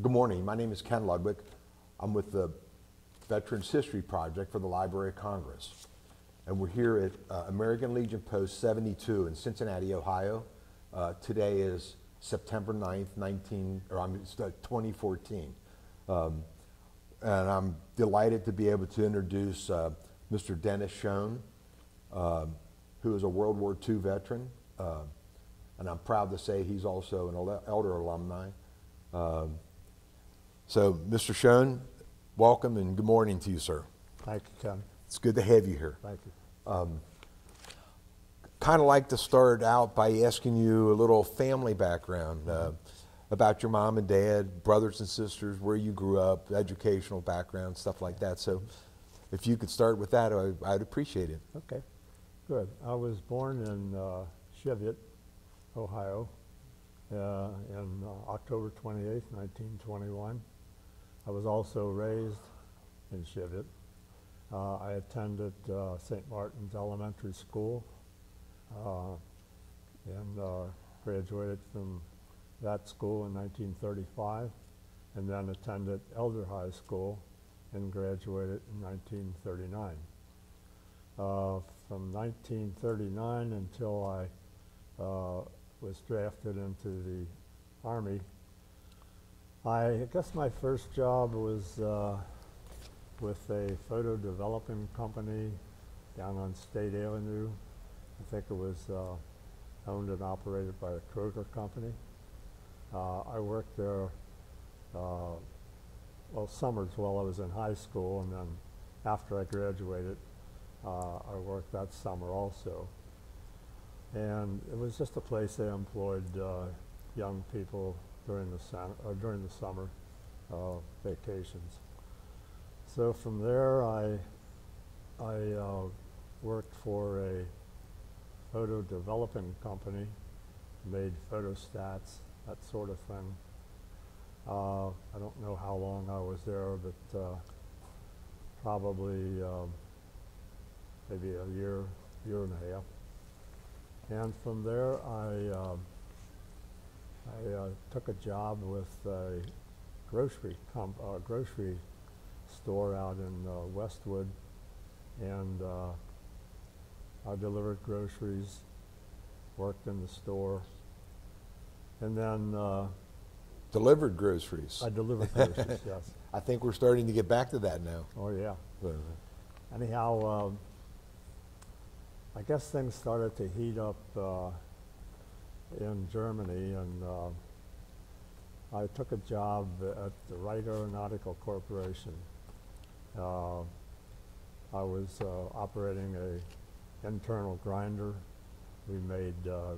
Good morning. My name is Ken Ludwig. I'm with the Veterans History Project for the Library of Congress. And we're here at uh, American Legion Post 72 in Cincinnati, Ohio. Uh, today is September 9th, 19, or I'm, uh, 2014. Um, and I'm delighted to be able to introduce uh, Mr. Dennis Schone, um, who is a World War II veteran. Uh, and I'm proud to say he's also an Elder alumni. Um, so, Mr. Schone, welcome and good morning to you, sir. Thank you, Ken. It's good to have you here. Thank you. Kind of like to start out by asking you a little family background uh, about your mom and dad, brothers and sisters, where you grew up, educational background, stuff like that. So, if you could start with that, I, I'd appreciate it. Okay, good. I was born in uh, Cheviot, Ohio, uh, in uh, October 28, 1921. I was also raised in Cheviot. Uh, I attended uh, St. Martin's Elementary School uh, and uh, graduated from that school in 1935 and then attended Elder High School and graduated in 1939. Uh, from 1939 until I uh, was drafted into the Army, I guess my first job was uh, with a photo developing company down on State Avenue. I think it was uh, owned and operated by the Kroger Company. Uh, I worked there, uh, well, summers while I was in high school, and then after I graduated, uh, I worked that summer also. And it was just a place they employed uh, young people during the, sun, or during the summer uh, vacations. So from there, I, I uh, worked for a photo developing company, made photostats, that sort of thing. Uh, I don't know how long I was there, but uh, probably um, maybe a year, year and a half. And from there, I, um, I uh, took a job with a grocery comp, uh, grocery store out in uh, Westwood, and uh, I delivered groceries, worked in the store, and then uh, Delivered groceries. I delivered groceries. yes. I think we're starting to get back to that now. Oh yeah. But, Anyhow, um, I guess things started to heat up uh, in Germany, and uh, I took a job at the Wright Aeronautical Corporation. Uh, I was uh, operating a internal grinder. We made uh,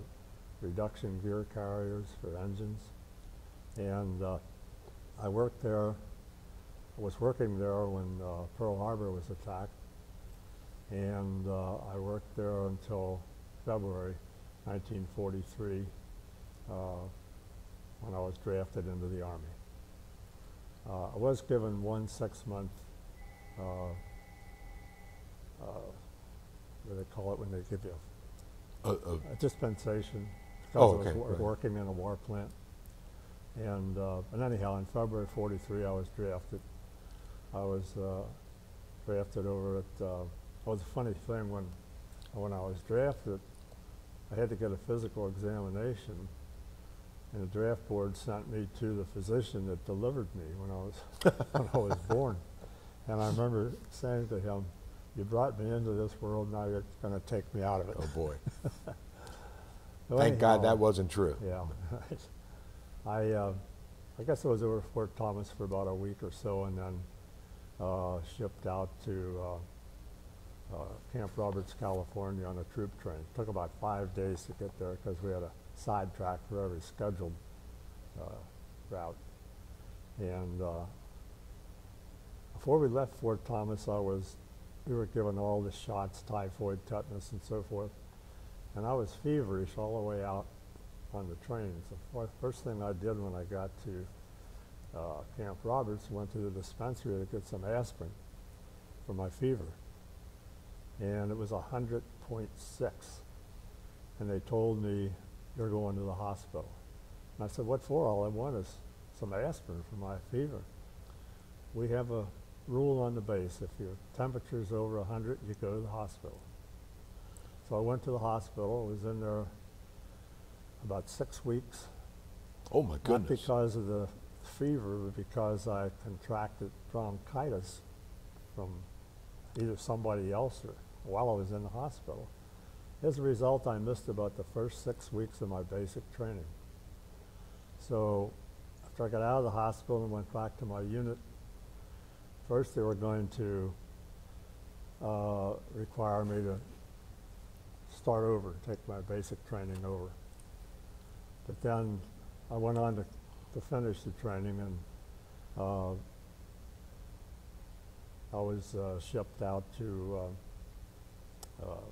reduction gear carriers for engines, and uh, I worked there. I was working there when uh, Pearl Harbor was attacked, and I worked there until February 1943 uh, when I was drafted into the Army. Uh, I was given one six-month, uh, uh, what do they call it when they give you a dispensation because Oh, I was okay, right. working in a war plant. And, uh, and anyhow, in February 43, I was drafted. I was uh, drafted over at, uh, it was a funny thing when, when I was drafted, I had to get a physical examination and the draft board sent me to the physician that delivered me when I was, when I was born. And I remember saying to him, you brought me into this world, now you're going to take me out of it. oh boy. So Thank God that wasn't true. yeah. I, uh, I guess I was over at Fort Thomas for about a week or so and then uh, shipped out to uh, Camp Roberts, California on a troop train. It Took about five days to get there because we had a sidetrack for every scheduled uh, route. And uh, before we left Fort Thomas, I was, we were given all the shots, typhoid, tetanus, and so forth. And I was feverish all the way out on the train. So fir- first thing I did when I got to uh, Camp Roberts, went to the dispensary to get some aspirin for my fever. And it was 100.6. And they told me, you're going to the hospital. And I said, what for? All I want is some aspirin for my fever. We have a rule on the base, if your temperature's over 100, you go to the hospital. So I went to the hospital, I was in there about six weeks. Oh, my Not because of the fever, but because I contracted bronchitis from either somebody else or while I was in the hospital. As a result, I missed about the first six weeks of my basic training. So after I got out of the hospital and went back to my unit, first they were going to uh, require me to start over, take my basic training over. But then I went on to, to finish the training and uh, I was uh, shipped out to, uh,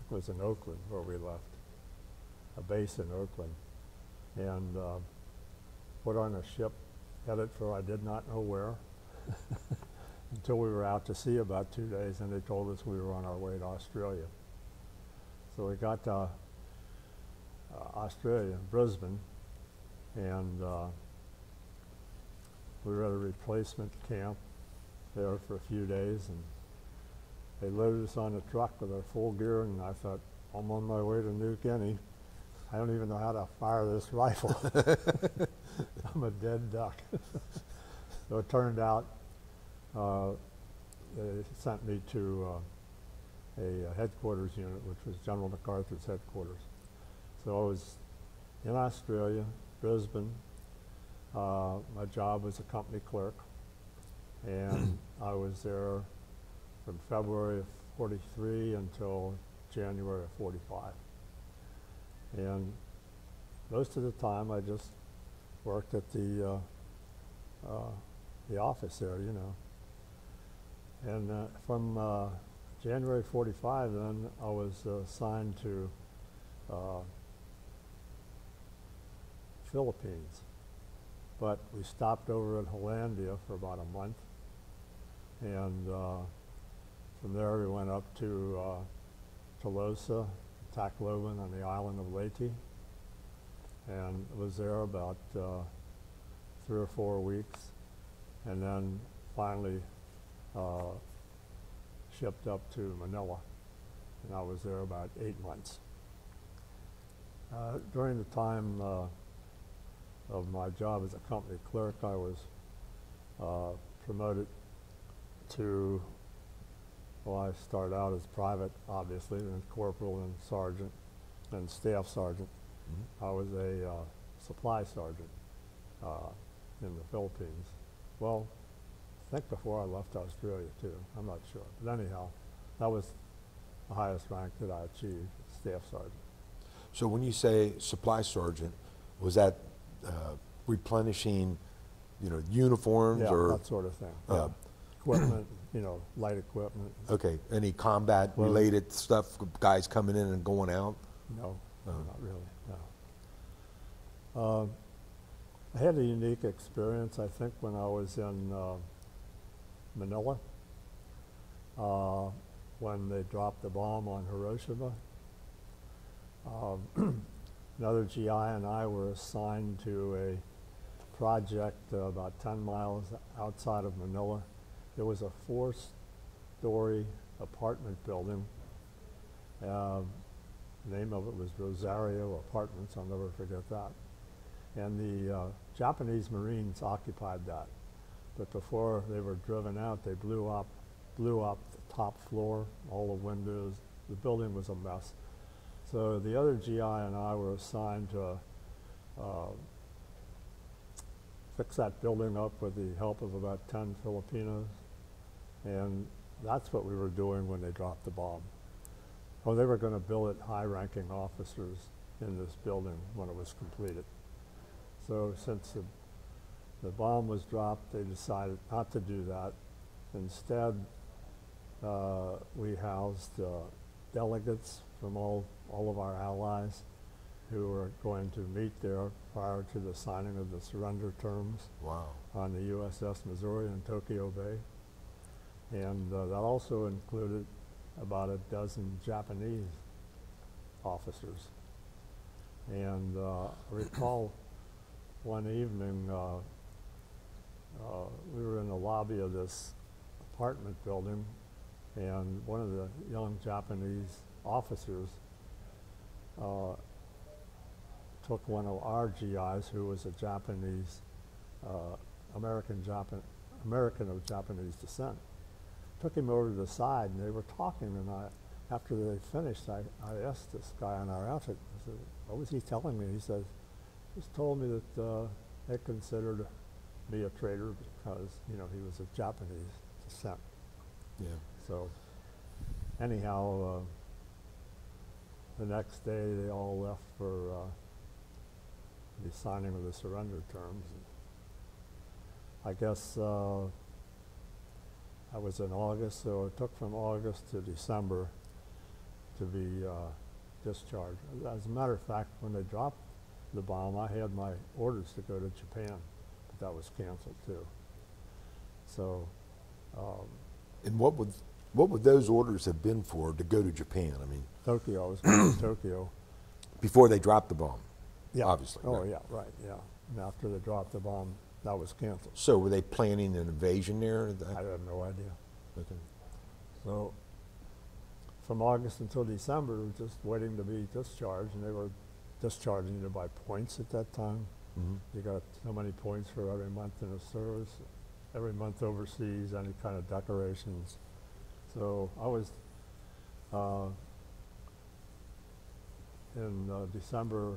it was in Oakland where we left, a base in Oakland, and uh, put on a ship headed for I did not know where until we were out to sea about two days and they told us we were on our way to Australia. So we got to uh, Australia, Brisbane, and uh, we were at a replacement camp there for a few days, and they loaded us on a truck with our full gear, and I thought, I'm on my way to New Guinea. I don't even know how to fire this rifle. I'm a dead duck. so it turned out uh, they sent me to uh, a uh, headquarters unit, which was General MacArthur's headquarters. So I was in Australia, Brisbane. Uh, my job was a company clerk, and I was there from February of 43 until January of 45. And most of the time, I just worked at the uh, uh, the office there, you know. And uh, from uh, January 45, then I was uh, assigned to uh, Philippines. But we stopped over at Hollandia for about a month. And uh, from there we went up to uh, Tolosa, Tacloban on the island of Leyte. And was there about uh, three or four weeks. And then finally uh, shipped up to Manila. And I was there about eight months. Uh, during the time uh, of my job as a company clerk, I was uh, promoted to, well, I started out as private, obviously, then corporal and sergeant, and staff sergeant. I was a uh, supply sergeant uh, in the Philippines. Well, I think before I left Australia too. I'm not sure, but anyhow, that was the highest rank that I achieved, staff sergeant. So when you say supply sergeant, was that uh, replenishing, you know, uniforms Yeah, or? that sort of thing. uh, yeah. equipment, you know, light equipment. Okay, any combat-related stuff, guys coming in and going out? No, no, Oh. not really. No. Um, I had a unique experience. I think when I was in uh, Manila, uh, when they dropped the bomb on Hiroshima. Um, another GI and I were assigned to a project uh, about 10 miles outside of Manila. There was a four-story apartment building. The name of it was Rosario Apartments. I'll never forget that. And the uh, Japanese Marines occupied that. But before they were driven out, they blew up, blew up the top floor, all the windows. The building was a mess. So the other GI and I were assigned to uh, fix that building up with the help of about 10 Filipinos. And that's what we were doing when they dropped the bomb. Oh, they were going to billet high-ranking officers in this building when it was completed. So since the, the bomb was dropped, they decided not to do that. Instead, uh, we housed uh, delegates from all, all of our allies who were going to meet there prior to the signing of the surrender terms Wow. on the USS Missouri in Tokyo Bay. And uh, that also included about a dozen Japanese officers. And uh, I recall one evening, uh, uh, we were in the lobby of this apartment building, and one of the young Japanese officers uh, took one of our GIs, who was a Japanese, uh, American Japan, American of Japanese descent, took him over to the side, and they were talking, and I, after they finished, I, I asked this guy on our outfit, I said, what was he telling me? He says, just told me that uh, they considered me a traitor because, you know, he was of Japanese descent. Yeah. So anyhow, uh, the next day they all left for uh, the signing of the surrender terms. I guess uh, I was in August, so it took from August to December to be uh, discharged. As a matter of fact, when they dropped the bomb, I had my orders to go to Japan, but that was canceled too. So um, And what would, what would those orders have been for to go to Japan? I mean, Tokyo, I was going to Tokyo. before they dropped the bomb? Yeah. Obviously, Oh, right. yeah, right, yeah. And after they dropped the bomb, that was canceled. So were they planning an invasion there? I have no idea. Okay. So from August until December, we were just waiting to be discharged, and they were discharging you by points at that time. Mhm. You got so many points for every month in the service, every month overseas, any kind of decorations. So I was uh, in uh, December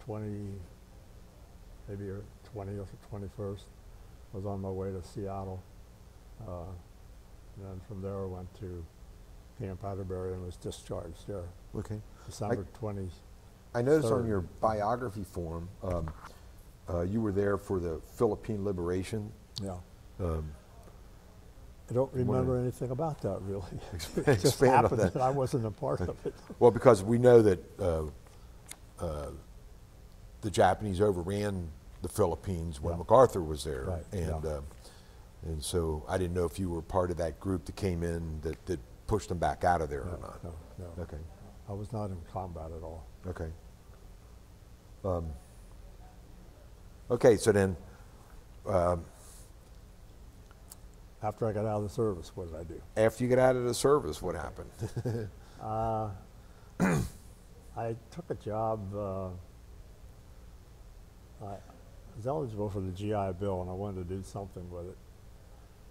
20, maybe 20th or 21st, I was on my way to Seattle. Uh, and then from there I went to Camp Atterbury and was discharged there, Okay. December 20. I noticed on your biography form, um, uh, you were there for the Philippine liberation. Yeah. Um, I don't remember anything about that really. Exp- it just expand happened that. that. I wasn't a part of it. Well, because we know that uh, uh, the Japanese overran the Philippines when Yeah. MacArthur was there, Right, and yeah. uh, and so I didn't know if you were part of that group that came in that, that pushed them back out of there or not. no, no. Okay, I was not in combat at all. okay. Um, okay, so then, um, After I got out of the service, what did I do? after you get out of the service, what happened? Uh, I took a job. Uh, I was eligible for the GI Bill, and I wanted to do something with it.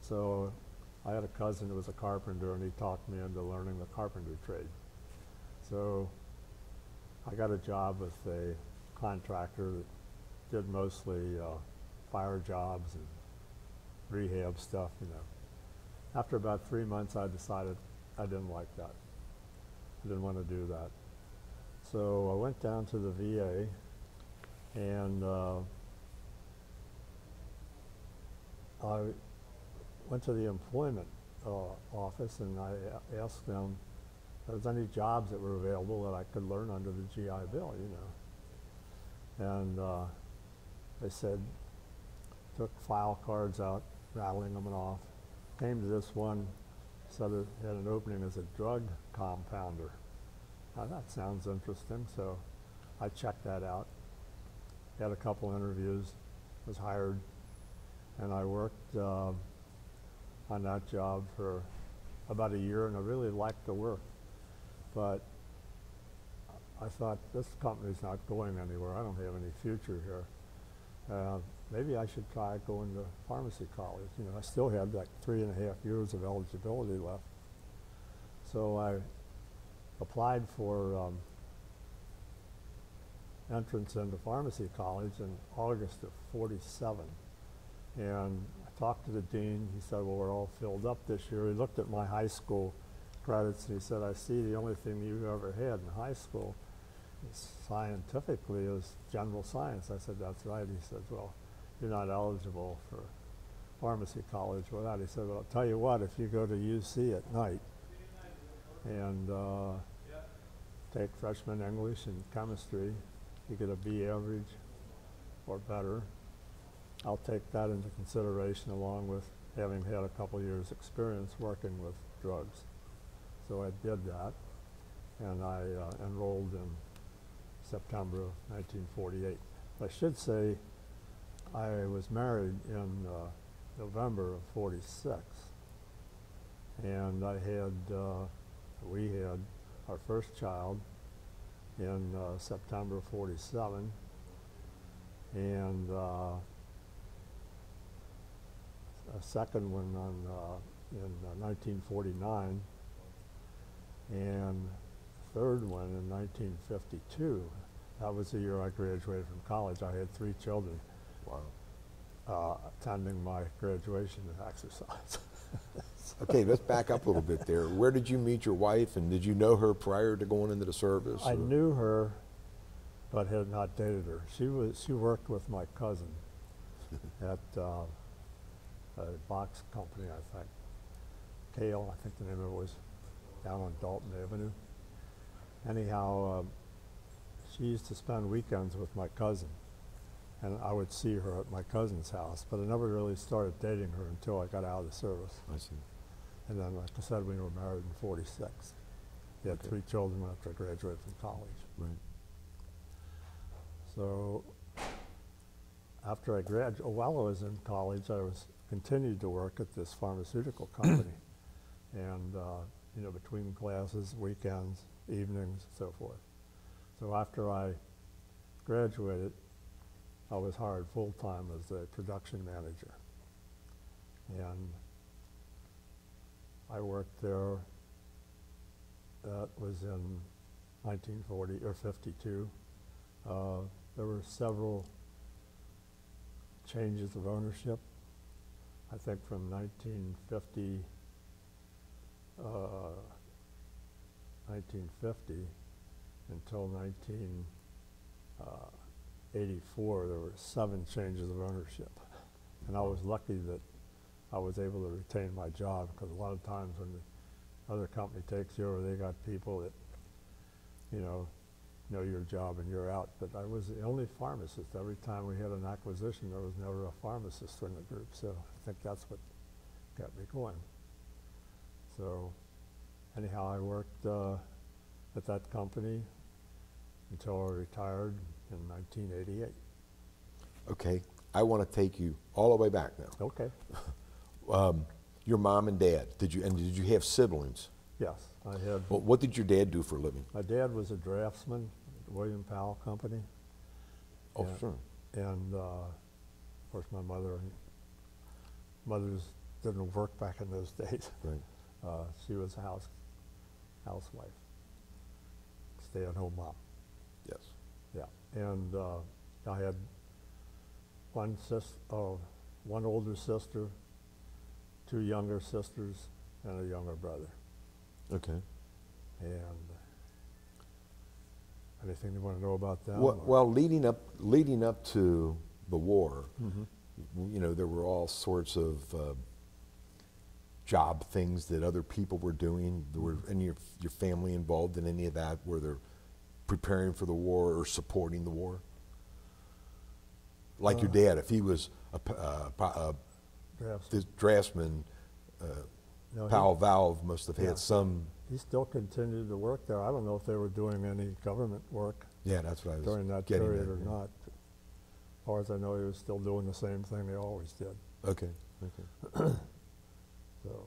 So I had a cousin who was a carpenter, and he talked me into learning the carpenter trade. So I got a job with a contractor that did mostly uh, fire jobs and rehab stuff, you know. After about three months, I decided I didn't like that. I didn't want to do that. So I went down to the VA and uh, I went to the employment uh, office and I asked them if there was any jobs that were available that I could learn under the GI Bill, you know. And uh, they said, took file cards out, rattling them off. Came to this one, said it had an opening as a drug compounder. Now that sounds interesting, so I checked that out. Had a couple interviews, was hired, and I worked uh, on that job for about a year, and I really liked the work. But I thought this company's not going anywhere. I don't have any future here. Uh, maybe I should try going to pharmacy college. You know, I still had like three and a half years of eligibility left. So I applied for um, entrance into pharmacy college in August of 47. And I talked to the dean. He said, well, we're all filled up this year. He looked at my high school credits and he said, I see the only thing you ever had in high school scientifically is general science. I said, that's right. He said, well, you're not eligible for pharmacy college with that. He said, well, I'll tell you what, if you go to UC at night and uh, take freshman English and chemistry, you get a B average or better. I'll take that into consideration along with having had a couple years experience working with drugs. So I did that and I uh, enrolled in September of 1948. I should say I was married in uh, November of 46. And I had, uh, we had our first child in uh, September of 47. And uh, a second one on, uh, in uh, 1949. And a third one in 1952. That was the year I graduated from college. I had three children Wow. uh, attending my graduation exercise. Okay, let's back up a little bit there. Where did you meet your wife, and did you know her prior to going into the service? I or- knew her, but had not dated her. She was she worked with my cousin at uh, a box company, I think. Kale, I think the name of it was, down on Dalton Avenue. Anyhow, um, she used to spend weekends with my cousin, and I would see her at my cousin's house. But I never really started dating her until I got out of the service. I see. And then, like I said, we were married in '46. We had Okay. three children after I graduated from college. Right. So after I graduated, while I was in college, I was continued to work at this pharmaceutical company, and uh, you know between classes, weekends, evenings, so forth. So after I graduated, I was hired full time as a production manager, and I worked there. That was in 1940 or 52. Uh, there were several changes of ownership. I think from 1950, uh, 1950 until 1984, there were seven changes of ownership. And I was lucky that I was able to retain my job because a lot of times when the other company takes you over, they got people that, you know, know your job and you're out. But I was the only pharmacist. Every time we had an acquisition, there was never a pharmacist in the group. So I think that's what got me going. So anyhow, I worked uh, at that company until I retired in 1988. Okay, I want to take you all the way back now. Okay. Um, your mom and dad, did you, and did you have siblings? Yes, I had. Well, what did your dad do for a living? My dad was a draftsman at William Powell Company. Oh, Yeah. sure. And uh, of course, my mother, mothers didn't work back in those days. Right. Uh, she was a house, housewife, stay-at-home mom. Yes. Yeah, and uh, I had one sis, oh, one older sister, two younger sisters, and a younger brother. Okay. And anything you want to know about that? Well, well, leading up, leading up to the war, Mhm. you know, there were all sorts of uh, job things that other people were doing. There were any of your family involved in any of that? Were they preparing for the war or supporting the war? Like your Uh, dad, if he was a, uh, a Drafts- this draftsman, no, he- Powell Valve must have Yeah. had some. He still continued to work there. I don't know if they were doing any government work Yeah, that's what I was during that period at, or yeah. not. As far as I know, he was still doing the same thing they always did. Okay. Okay. So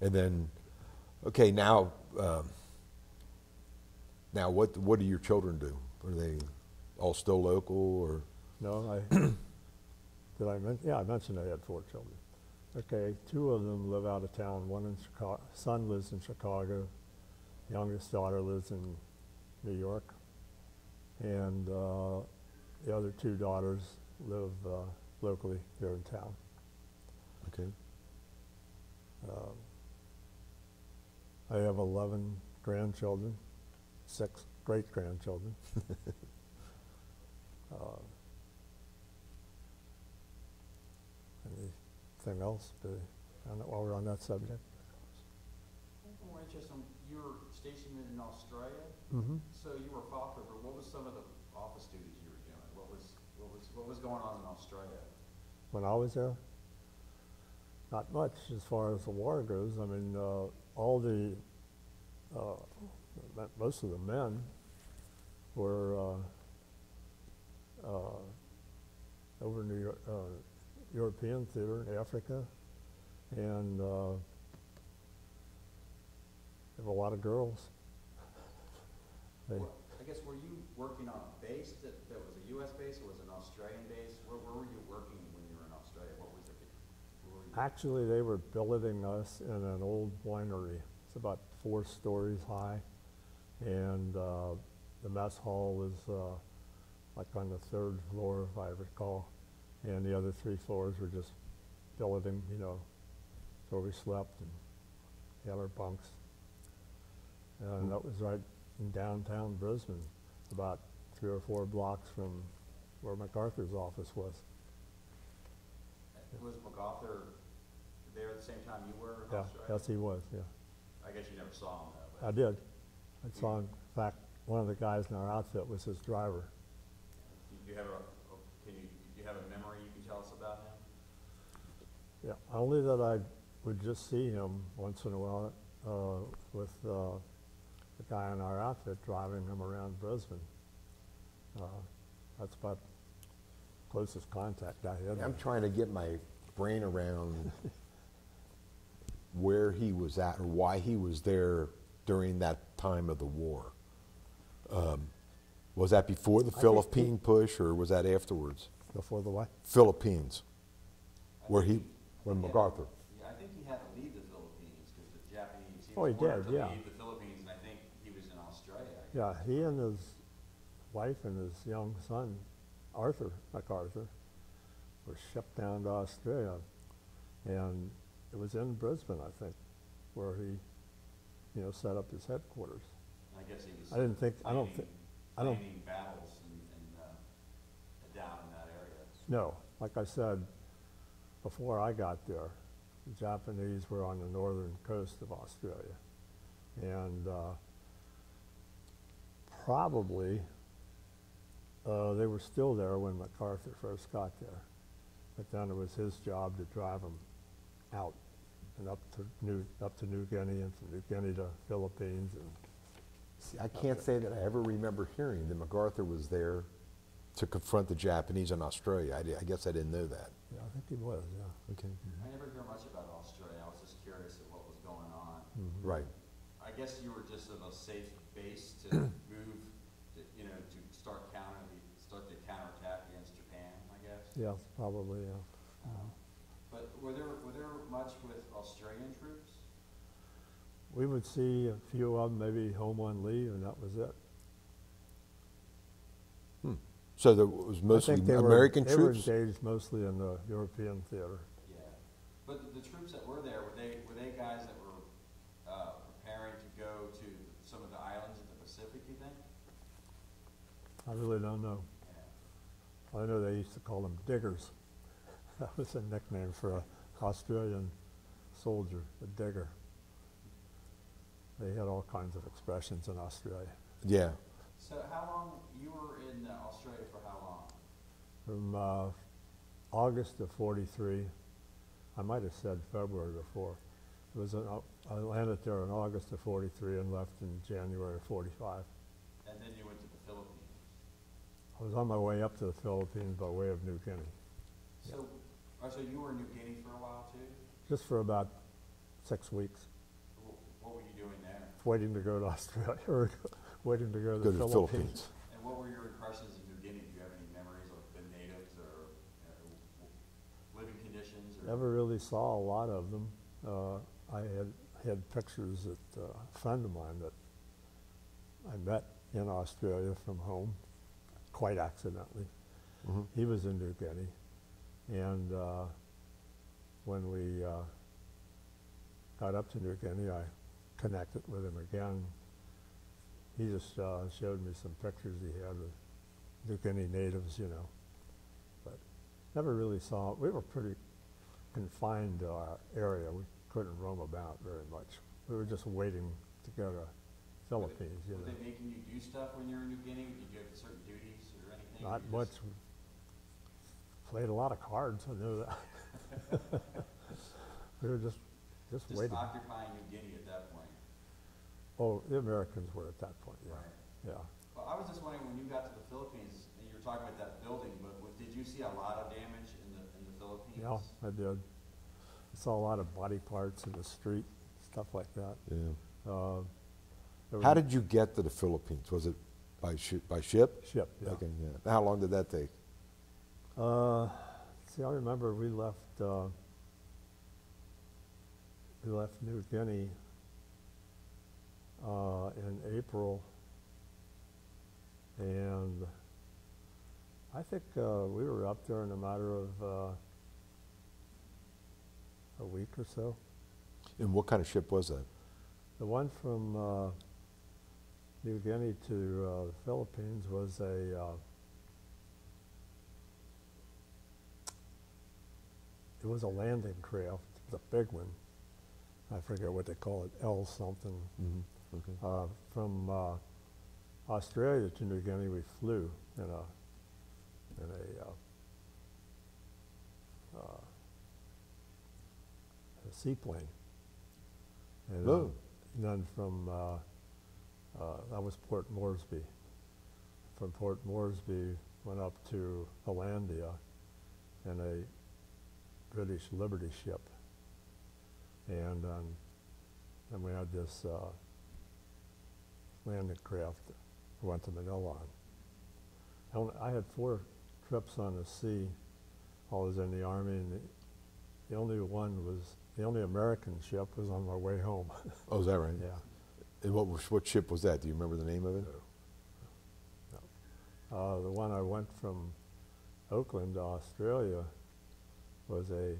And then, okay, now, um, now what what do your children do? Are they all still local or? no, I did I mention? Yeah, I mentioned I had four children. Okay, two of them live out of town. One in Chicago. Son lives in Chicago. Youngest daughter lives in New York, and uh, the other two daughters live uh, locally here in town. Okay. Um, I have 11 grandchildren, six great grandchildren. uh, else but while we're on that subject. More interesting. You your stationed in Australia. Mm -hmm. So you were Falk but What was some of the office duties you were doing? What was what was what was going on in Australia? When I was there, not much as far as the war goes. I mean, uh, all the uh, most of the men were uh, uh over in New York uh, European theater in Africa, and uh, were a lot of girls. Well, I guess, were you working on a base that, that was a US base or was an Australian base? Where, where were you working when you were in Australia? What was it? where were you- actually, they were billeting us in an old winery. It's about four stories high, and uh, the mess hall was uh, like on the third floor, if I recall, and the other three floors were just billeting, you know, where we slept and had our bunks. And that was right in downtown Brisbane, about three or four blocks from where MacArthur's office was. Was MacArthur there at the same time you were in Yeah, Australia? yes, he was, yeah. I guess you never saw him though, I did. I saw, him. in fact, one of the guys in our outfit was his driver. do you have a, a- can you, do you have a memory you can tell us about him? Yeah, only that I would just see him once in a while uh, with uh, the guy in our outfit driving him around Brisbane. Uh, That's about closest contact I had. I'm trying to get my brain around where he was at or why he was there during that time of the war. Um, Was that before the think he- Philippine push or was that afterwards? Before the what? Philippines, where he, when MacArthur. Yeah, I think he had to leave the Philippines because the Japanese, he Oh, he did, to yeah. leave the Philippines and I think he was in Australia. Yeah, he and his wife and his young son, Arthur MacArthur, were shipped down to Australia. And it was in Brisbane, I think, where he, you know, set up his headquarters. I guess he was. I didn't think- I don't thi- planning- I don't- battles and, and, uh, down in that area. No, like I said, before I got there, the Japanese were on the northern coast of Australia. And uh, probably uh, they were still there when MacArthur first got there. But then it was his job to drive them out and up to New, up to New Guinea and from New Guinea to Philippines. And See, I can't say that I ever remember hearing that MacArthur was there to confront the Japanese in Australia. I, di- I guess I didn't know that. yeah, I think he was, yeah. Okay. I never hear much about Australia. I was just curious of what was going on. Mm-hmm. Right. I guess you were just at a safe base to move, to, you know, to start counter, the start the counterattack against Japan, I guess. Yeah, probably, yeah. Um, but were there, were there much with Australian troops? We would see a few of them maybe home on leave, and that was it. Hmm. So there was I mostly think they were- American They were troops? engaged mostly in the European theater. Yeah. But the, the troops that were there, were they, were they guys that were, uh, preparing to go to some of the islands in the Pacific, you think? I really don't know. Yeah. I know they used to call them diggers. That was a nickname for an Australian soldier, a digger. They had all kinds of expressions in Australia. Yeah. So how long, you were in uh, Australia for how long? From uh, August of 43, I might have said February before. It was an, I landed there in August of 43 and left in January of 45. And then you went to the Philippines. I was on my way up to the Philippines by way of New Guinea, So, oh, so you were in New Guinea for a while too? just for about six weeks, What were you doing there? waiting to go to Australia, or waiting to go to Go the to Philippines. Philippines. And what were your impressions of New Guinea? Do you have any memories of the natives or uh, w- living conditions or? Never really saw a lot of them. Uh, I had had pictures that uh, a friend of mine that I met in Australia from home, quite accidentally. Mhm. He was in New Guinea, and uh, when we uh, got up to New Guinea, I connected with him again. He just uh, showed me some pictures he had of New Guinea natives, you know, but never really saw. We were pretty confined to our area. We couldn't roam about very much. We were just waiting to go to Philippines, you Were know. they making you do stuff when you were in New Guinea? Did you have certain duties or anything? Not you much. just- Played a lot of cards, I know that. We were just, just Just waiting. occupying New Guinea at that point? Oh, the Americans were at that point, yeah, yeah. Well, I was just wondering, when you got to the Philippines, and you were talking about that building, but did you see a lot of damage in the, in Philippines? Yeah, I did. I saw a lot of body parts in the street, stuff like that. Yeah. Uh, there How was- did you get to the Philippines? Was it by shi by ship? Ship, yeah. Okay, yeah. How long did that take? Uh, see, I remember we left, uh, we left New Guinea, uh, in April. And I think, uh, we were up there in a matter of, uh, a week or so. And what kind of ship was that? The one from, uh, New Guinea to, uh, the Philippines was a, uh, it was a landing craft, it was a big one. I forget what they call it, L something. Mm-hmm. Okay. Uh, from uh, Australia to New Guinea, we flew in a in a, uh, uh, a seaplane. And Oh. and then from uh, uh, that was Port Moresby. From Port Moresby, went up to Hollandia in a British Liberty ship, and um, then we had this. Uh, landing craft I went to Manila on. I only- I had four trips on the sea while I was in the Army, and the, the only one was, the only American ship was on my way home. Oh, is that right? yeah. And what, was, what ship was that? Do you remember the name of it? Uh, the one I went from Oakland to Australia was a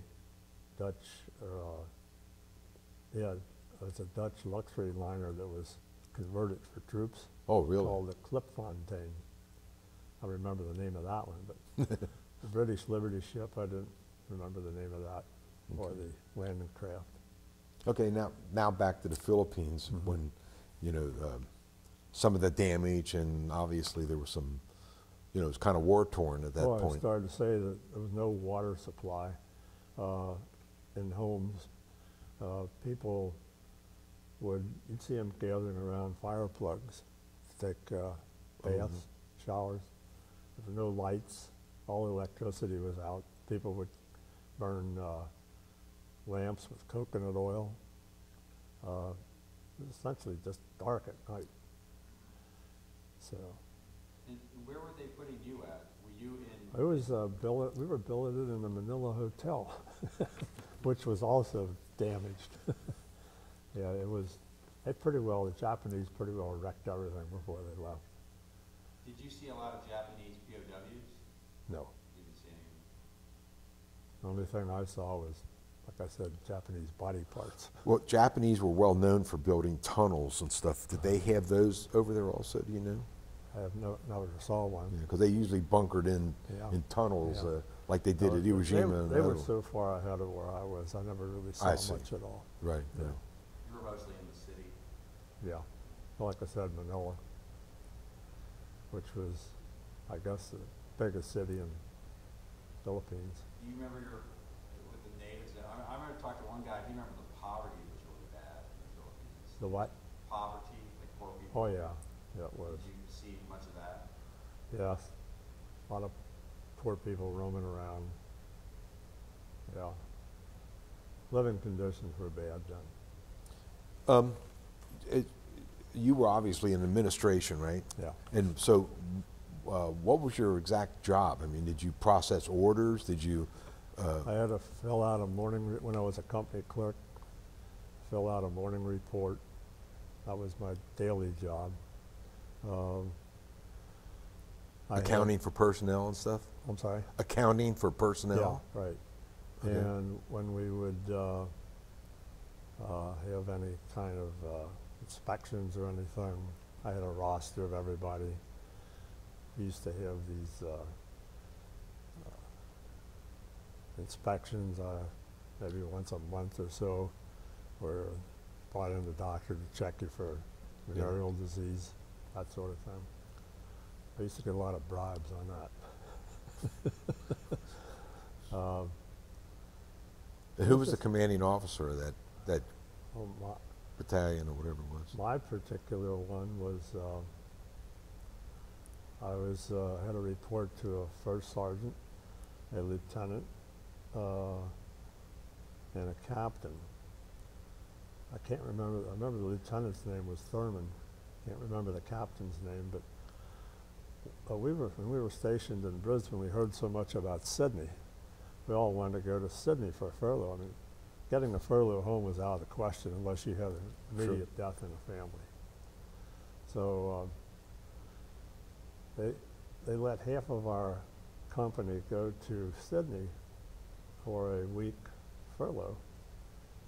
Dutch, uh, yeah, it was a Dutch luxury liner that was converted for troops. Oh, really? called the Klipfontein. I remember the name of that one, but the British Liberty ship, I didn't remember the name of that, or the Land landing craft. Okay, now, now back to the Philippines Mm-hmm. when, you know, um, some of the damage and obviously there was some, you know, it was kind of war torn at that well, I point. started to say that there was no water supply uh, in homes. Uh, people would, you'd see them gathering around fire plugs to take uh, baths, showers. There were no lights. All electricity was out. People would burn uh, lamps with coconut oil. Uh, it was essentially just dark at night. So And where were they putting you at? Were you in? I was uh, billet, we were billeted in the Manila Hotel, which was also damaged. yeah, it was. They pretty well, the Japanese pretty well wrecked everything before they left. Did you see a lot of Japanese POWs? No, You didn't see any. the only thing I saw was, like I said, Japanese body parts. Well, Japanese were well known for building tunnels and stuff. Did they have those over there also, do you know? I have no, never saw one. Because they usually bunkered in, Yeah. in tunnels Yeah. uh, like they did No, at they- Iwo Jima. They, they were so far ahead of where I was, I never really saw I much at all. Right, Yeah. yeah. You were mostly in the city. Yeah, like I said, Manila, which was, I guess, the biggest city in Philippines. Do you remember your, with the natives? there? I, I remember talking to one guy, he remembered the poverty was really bad in the Philippines. The what? Poverty, like poor people. Oh, yeah, yeah, it was. Did you see much of that? Yes, a lot of poor people roaming around. Yeah. Living conditions were bad then. Um, it, you were obviously in administration, right? Yeah. And so, uh, what was your exact job? I mean, did you process orders? Did you? Uh, I had to fill out a morning, re- when I was a company clerk, fill out a morning report. That was my daily job. Um, I had- accounting for personnel and stuff. I'm sorry? Accounting for personnel. Yeah, right. Okay. And when we would uh, uh, have any kind of uh, inspections or anything, I had a roster of everybody. We used to have these uh, inspections, uh, maybe once a month or so, where brought in the doctor to check you for Yeah. venereal disease, that sort of thing. I used to get a lot of bribes on that. Um, Who was the commanding officer of that that well, my, battalion or whatever it was? My particular one was, uh, I was, uh, had a report to a first sergeant, a lieutenant, uh, and a captain. I can't remember, I remember the lieutenant's name was Thurman. Can't remember the captain's name, but uh, we were, when we were stationed in Brisbane, we heard so much about Sydney. We all wanted to go to Sydney for a furlough. I mean, getting a furlough home was out of the question unless you had an Sure. immediate death in the family. So um, they, they let half of our company go to Sydney for a week furlough.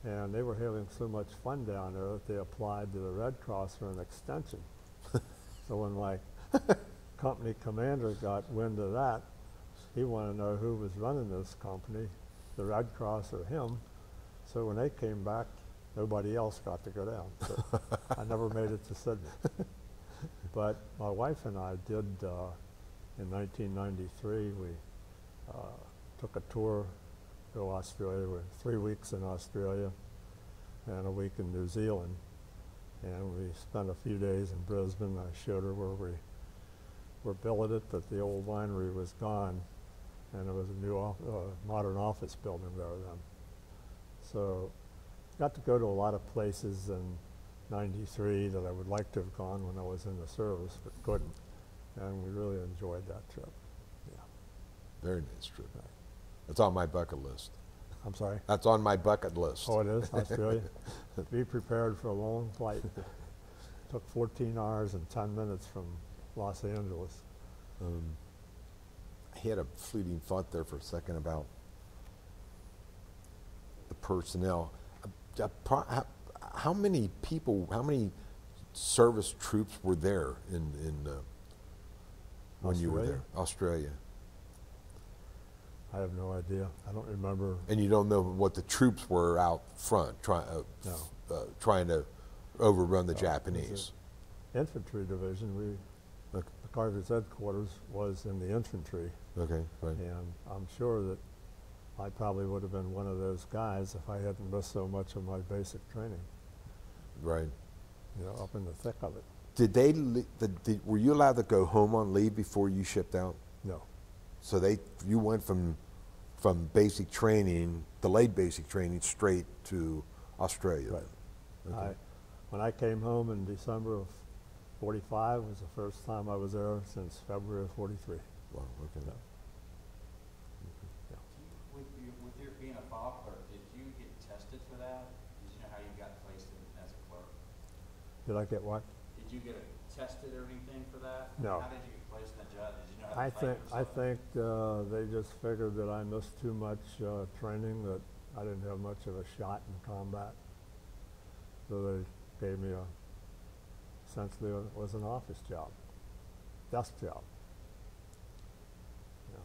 And they were having so much fun down there that they applied to the Red Cross for an extension. so when my company commander got wind of that, he wanted to know who was running this company, the Red Cross or him. So when they came back, nobody else got to go down. So I never made it to Sydney. But my wife and I did, uh, in 1993, we uh, took a tour to Australia. We were three weeks in Australia and a week in New Zealand. And we spent a few days in Brisbane. I showed her where we were billeted, but the old winery was gone. And there was a new uh, modern office building there then. So got to go to a lot of places in 93 that I would like to have gone when I was in the service, but couldn't. And we really enjoyed that trip. Yeah. Very nice trip. That's on my bucket list. I'm sorry. That's on my bucket list. Oh, it is, Australia? Be prepared for a long flight. Took 14 hours and 10 minutes from Los Angeles. Um, I had a fleeting thought there for a second about the personnel. Uh, how, many people, how many service troops were there in, in uh, when you were there? Australia. I have no idea. I don't remember. And you don't know what the troops were out front trying, uh, No. uh, trying to overrun the No, Japanese. Infantry division, we, Okay. MacArthur's headquarters was in the infantry. Okay, right. And I'm sure that I probably would have been one of those guys if I hadn't missed so much of my basic training, Right. you know, up in the thick of it. Did they, le- the, did, were you allowed to go home on leave before you shipped out? No. So they, you went from, from basic training, delayed basic training, straight to Australia? Right. then? I, when I came home in December of 45 was the first time I was there since February of 43. Wow, okay. Yeah. With you, with your being a file clerk, did you get tested for that? Did you know how you got placed in as a clerk? Did I get what? Did you get a- tested or anything for that? No. How did you get placed in that job? Did you know how I to fight think, I think uh, they just figured that I missed too much uh, training, that I didn't have much of a shot in combat. So they gave me a, essentially, it was an office job, desk job. You know.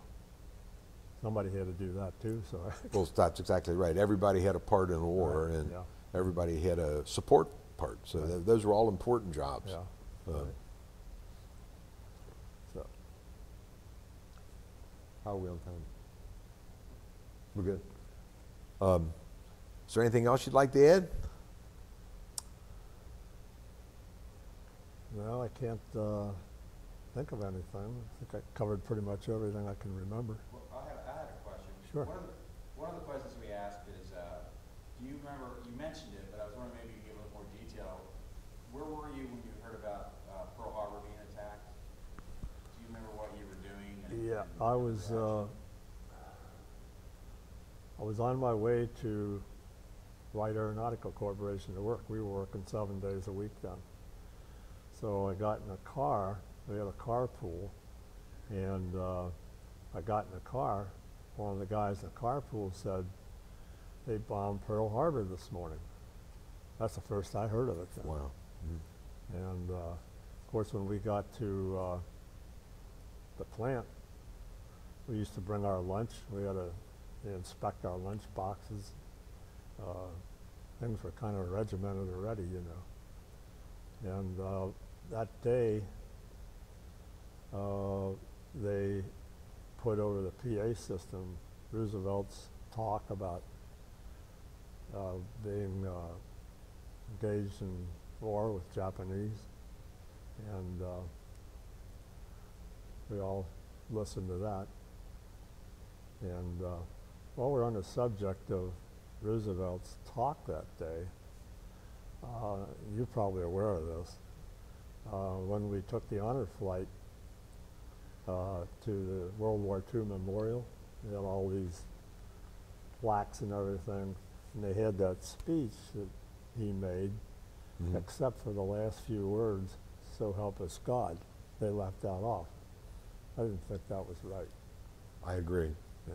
Somebody had to do that too, so Well, that's exactly right. Everybody had a part in the war, Right, and yeah. everybody had a support part. So Right. th- those were all important jobs. Yeah. Uh, right. So, How are we on time? We're good. Um, is there anything else you'd like to add? well, I can't uh, think of anything. I think I covered pretty much everything I can remember. Well, I had, I had a question. Sure. One of the, one of the questions we asked is, uh, do you remember, you mentioned it, but I was wondering maybe you could give a little more detail. Where were you when you heard about uh, Pearl Harbor being attacked? Do you remember what you were doing? and- Yeah, I was, uh. I was on my way to Wright Aeronautical Corporation to work. We were working seven days a week then. So I got in a car, we had a carpool, and uh, I got in the car. One of the guys in the carpool said, they bombed Pearl Harbor this morning. That's the first I heard of it then. Wow. And uh, of course, when we got to uh, the plant, we used to bring our lunch. We had to inspect our lunch boxes. Uh, things were kind of regimented already, you know. And uh, that day, uh, they put over the PA system Roosevelt's talk about uh, being uh, engaged in war with Japanese, and uh, we all listened to that. And uh, while we're on the subject of Roosevelt's talk that day, uh, you're probably aware of this. Uh, when we took the honor flight uh, to the World War II Memorial, they had all these plaques and everything, and they had that speech that he made, Mhm. except for the last few words, "So help us God." They left that off. I didn't think that was right. I agree. Yeah.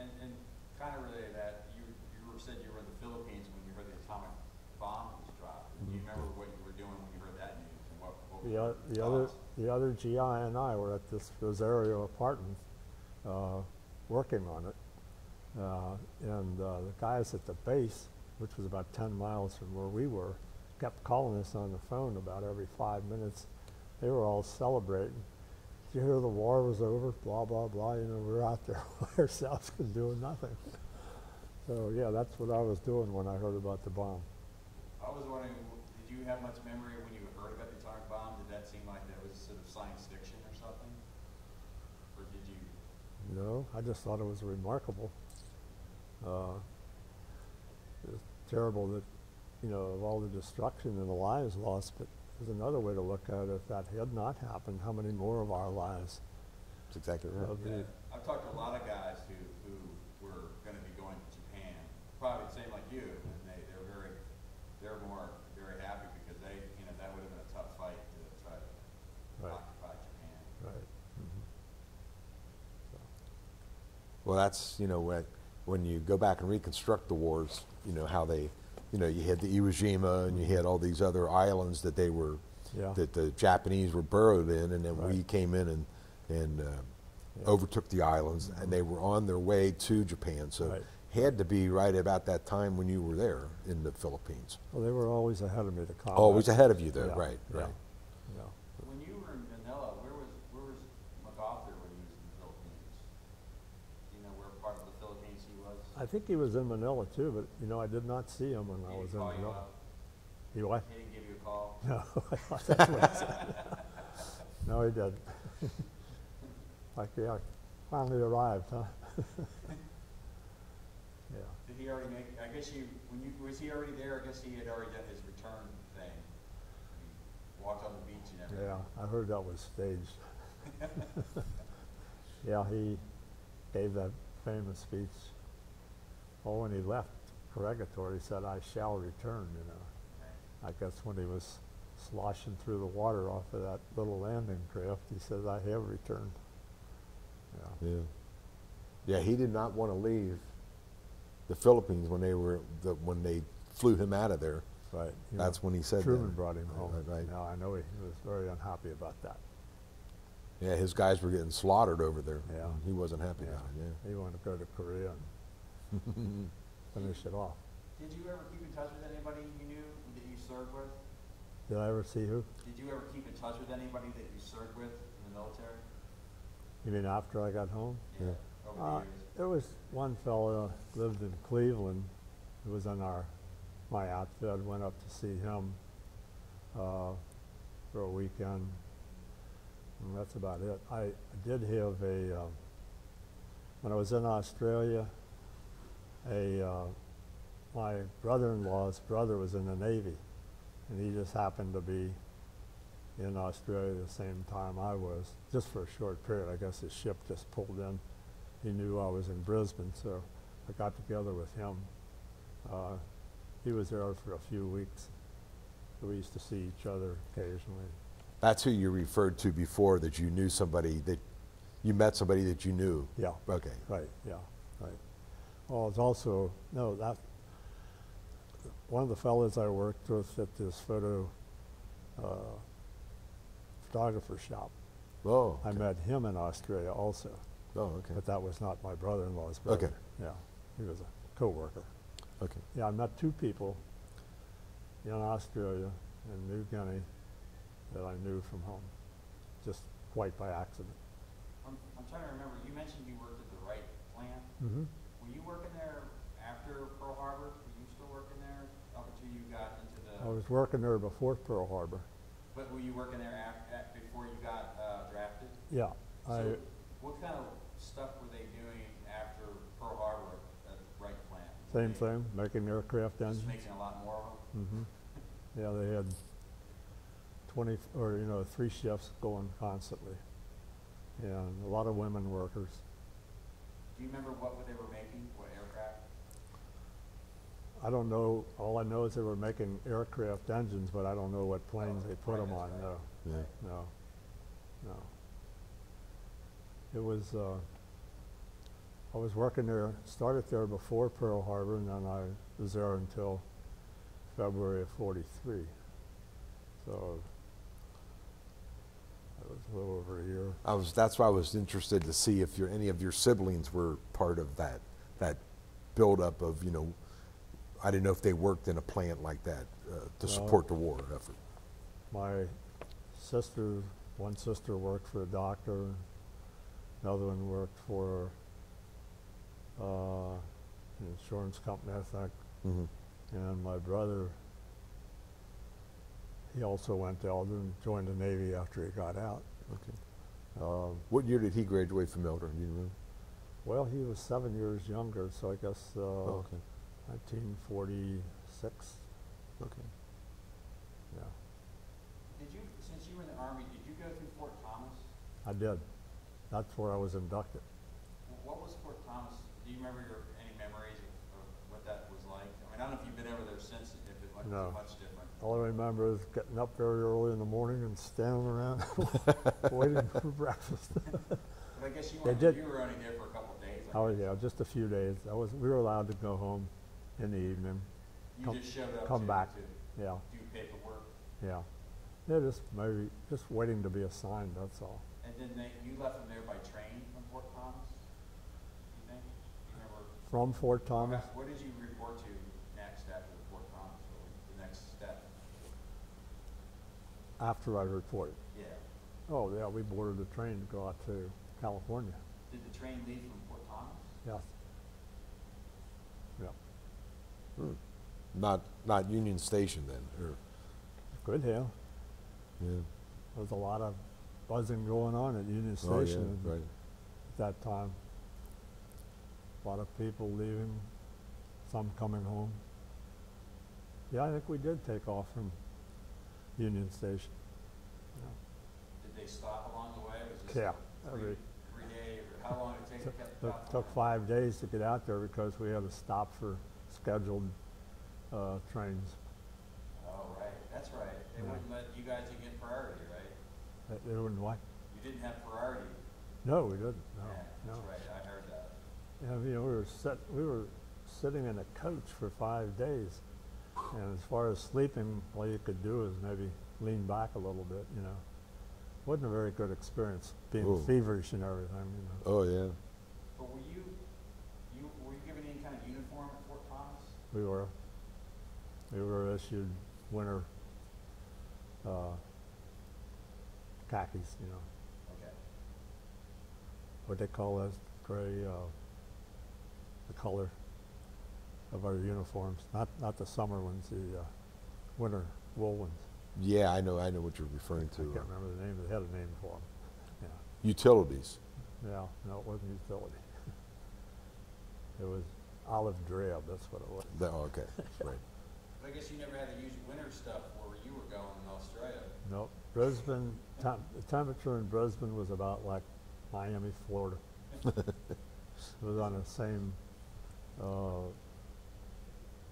And, and kind of related to that, you, you said you were in the Philippines when you heard the atomic bomb was dropped. Do you remember what you were doing when you heard that news and what, what The, the other, the other GI and I were at this Rosario apartment, uh, working on it. Uh, and, uh, the guys at the base, which was about ten miles from where we were, kept calling us on the phone about every five minutes. They were all celebrating. You hear the war was over? Blah, blah, blah. You know, we're out there by ourselves and doing nothing. So, yeah, that's what I was doing when I heard about the bomb. I was wondering, did you have much memory when you heard about the atomic bomb? Did that seem like that was sort of science fiction or something? Or did you, know, I just thought it was remarkable. Uh, it's terrible that, you know, of all the destruction and the lives lost, but there's another way to look at it. If that had not happened, how many more of our lives? That's exactly right. of the- I've talked to a lot of guys who, who were gonna be going to Japan, probably the same like you, and they, they're very, they're more, very happy because they, you know, that would have been a tough fight to try to Right. occupy Japan. Right. Mm -hmm. So, Well, that's, you know, when, when you go back and reconstruct the wars, you know, how they, you know, you had the Iwo Jima and you had all these other islands that they were, Yeah. that the Japanese were burrowed in, and then we came in and, and uh, Yeah. overtook the islands, and they were on their way to Japan. So Right. had to be right about that time when you were there in the Philippines. Well, they were always ahead of me, the combat. Always ahead of you though. Right, yeah, right. Yeah. When you were in Manila, where was, where was MacArthur when he was in the Philippines? Do you know where part of the Philippines he was? I think he was in Manila too, but, you know, I did not see him when I was in Manila. He what? He didn't give you a call? No, I thought that's what he said. No, he didn't. Like, yeah, finally arrived, huh? Yeah, Did he already make, I guess you, when you, was he already there? I guess he had already done his return thing. He Walked on the beach and everything. yeah, I heard that was staged. Yeah, he gave that famous speech. Oh, when he left Corregidor, he said, I shall return, you know. I guess when he was sloshing through the water off of that little landing craft, he says, I have returned. Yeah, Yeah. Yeah, he did not want to leave the Philippines when they were, the, when they flew him out of there. right. you That's know, when he said that. Truman brought him Right, home. right, right. Now, I know he was very unhappy about that. Yeah, his guys were getting slaughtered over there. Yeah. He wasn't happy Yeah. about it, He wanted to go to Korea and finish it off. Did you ever keep in touch with anybody you knew that you served with? Did I ever see who? Did you ever keep in touch with anybody that you served with in the military? You mean after I got home? Yeah. Over Uh, the there was one fellow lived in Cleveland It was on our my outfit. Went up to see him uh, for a weekend. And that's about it. I, I did have a um, when I was in Australia. A uh, my brother-in-law's brother was in the Navy, and he just happened to be in Australia the same time I was, just for a short period. I guess his ship just pulled in. He knew I was in Brisbane, so I got together with him. Uh, he was there for a few weeks. We used to see each other occasionally. That's who you referred to before, that you knew somebody, that you met somebody that you knew. Yeah. Okay. Right, yeah, right. Well, it's also, no, that, one of the fellows I worked with at this photo, uh, photographer shop, Oh, I met him in Australia also, Oh, okay. but that was not my brother-in-law's brother. Okay. Yeah, he was a coworker. Okay. Yeah, I met two people in Australia and New Guinea that I knew from home, just quite by accident. I'm, I'm trying to remember, you mentioned you worked at the Wright plant. Mm-hmm. Were you working there after Pearl Harbor? Were you still working there up until you got into the? I was working there before Pearl Harbor. But were you working there af- af- before you got uh, drafted? Yeah, I, So what kind of stuff were they doing after Pearl Harbor at the Wright plant? Same thing, making aircraft Just engines. making a lot more of them? hmm Yeah, they had twenty, or, you know, three shifts going constantly. And a lot of women workers. Do you remember what they were making, what aircraft? I don't know, all I know is they were making aircraft engines, but I don't know what planes they put them on, right. no, Yeah. no, no. It was, uh, I was working there, started there before Pearl Harbor, and then I was there until February of forty-three. So, that was a little over a year. I was, that's why I was interested to see if your, any of your siblings were part of that, that buildup of, you know, I didn't know if they worked in a plant like that uh, to No. support the war effort. My sister, one sister worked for a doctor, another one worked for uh, an insurance company, I think, Mhm. and my brother, he also went to Eldon, and joined the Navy after he got out. Okay. Um, What year did he graduate from Eldon? You remember? well, he was seven years younger, so I guess uh, Oh, okay. 1946. Okay. Yeah, Did you, since you were in the Army, did you go through Fort Thomas? I did. That's where I was inducted. What was Fort Thomas, do you remember your, any memories of, of what that was like? I mean, I don't know if you've been over there since, No. much different. All I remember is getting up very early in the morning and standing around waiting for breakfast. But I guess you They did- you were only there for a couple of days. I Oh guess. yeah, just a few days. I was. We were allowed to go home in the evening. You come- just showed up come to, back. to Yeah, do paperwork, yeah. Yeah, just maybe just waiting to be assigned. That's all. and then they, you left them there by train from Fort Thomas? You think? You remember? From Fort Thomas, What did you report to next after Fort Thomas, what was the next step? After I reported. Yeah. Oh yeah, we boarded a train to go out to California. Did the train leave from Fort Thomas? Yes. Yeah. Hmm. Not, not Union Station then, or, Good have. yeah. There was a lot of buzzing going on at Union Oh, yeah, Station right. at that time. A lot of people leaving, some coming home. Yeah, I think we did take off from Union Station. Did they stop along the way? Was this Yeah, a every- three, three day, or how long did it take to Took, get to took, California? took five days to get out there because we had to stop for scheduled uh, trains. Oh, right, that's right. They Yeah. wouldn't let you guys even get priority, right? They- They wouldn't what? You didn't have priority. No, we didn't. No, Yeah, no. that's right, I heard that. Yeah, you know, we were sit, we were sitting in a coach for five days, and as far as sleeping, all you could do is maybe lean back a little bit. You know, wasn't a very good experience, being Ooh. feverish and everything. You know, Oh, yeah. But were you, you, were you given any kind of uniform at Fort Thomas? we were we were issued winter uh, khakis. You know, Okay. what they call as gray, uh, the color of our uniforms. Not not the summer ones, the uh, winter wool ones. Yeah, I know, I know what you're referring to. I can't remember the name, they had a name for them. Yeah, Utilities. yeah, no, it wasn't utility. It was olive drab, that's what it was. That- oh, okay, right. But I guess you never had to use winter stuff where you were going in Australia. Nope, Brisbane, the temperature in Brisbane was about like Miami, Florida. It was on the same, uh,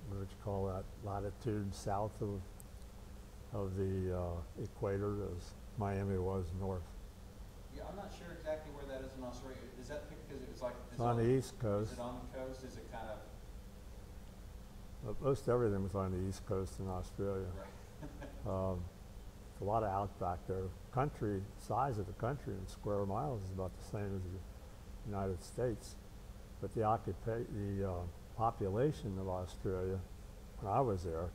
what would you call that, latitude south of, of the, uh, equator as Miami was north. Yeah, I'm not sure exactly where that is in Australia. Is that because it was like? It's it on the east coast. Is it on the coast? Is it kind of, But Most everything was on the east coast in Australia. right? Um, a lot of outback there. Country, size of the country in square miles is about the same as the United States. But the occupa- the uh, population of Australia, when I was there,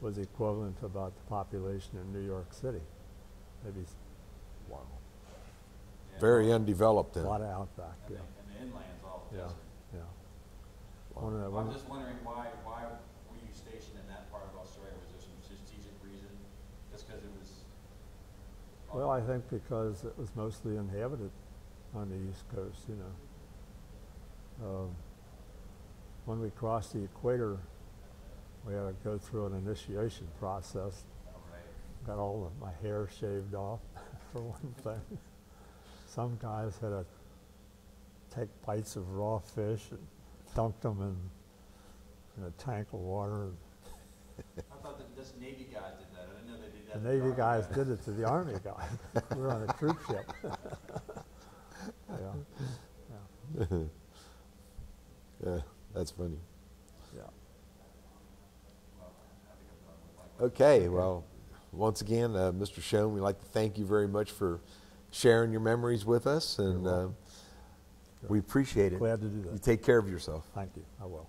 was equivalent to about the population in New York City. Maybe s- Wow. Yeah. Very undeveloped Then. a lot of outback, And yeah, the, and the inland's all yeah, desert. yeah. Wow. One of the- Well, one- I'm just wondering why, why were you stationed in that part of Australia? Was there some strategic reason? Just because it was? Well, I think because it was mostly inhabited on the East Coast, you know. Um, when we crossed the equator, we had to go through an initiation process. Got all of my hair shaved off, for one thing. Some guys had to take bites of raw fish and dunk them in, in a tank of water. I thought that this Navy guys did that. I didn't know they did that. The Navy Army guys did it to the Army guys. we were on a troop ship. yeah, Yeah, that's funny. yeah. Well, I think I'm done with my Okay, well, once again, uh, Mr. Schone, we'd like to thank you very much for sharing your memories with us, and uh, we appreciate it. Glad to do You that. take care of yourself. Thank you. I will.